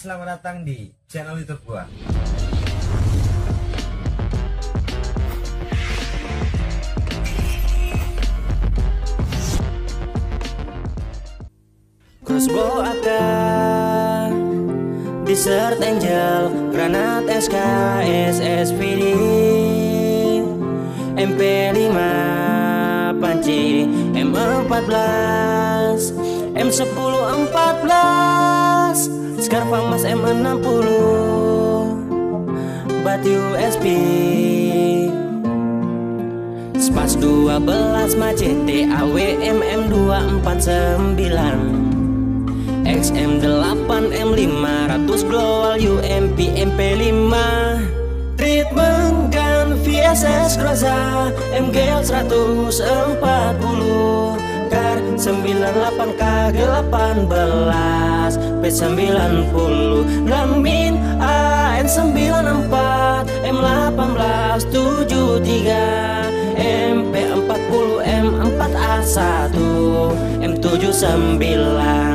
selamat datang di channel YouTube gua. Crossbow AK Desert Angel Granat SK SSPD MP5 Panci M14 M10 14 Scar Famas M60 Batu USP Spas 12 Macete AWM M249 XM8 M500 Global UMP MP5 Treatment gun VSS Groza MGL 140 Kar 98 K18 P90 Lamin AN94 M18 73 MP40 M4A1 M79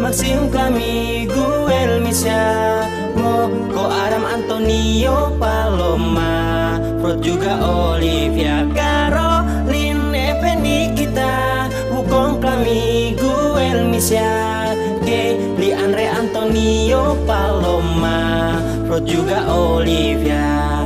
Maxim kami Guel Misha Moko Aram Antonio Paloma. Frod juga Olivia Caroline Eveni kita. Wukong kami Guel Misha Kelly Andre Antonio Paloma. Frod juga Olivia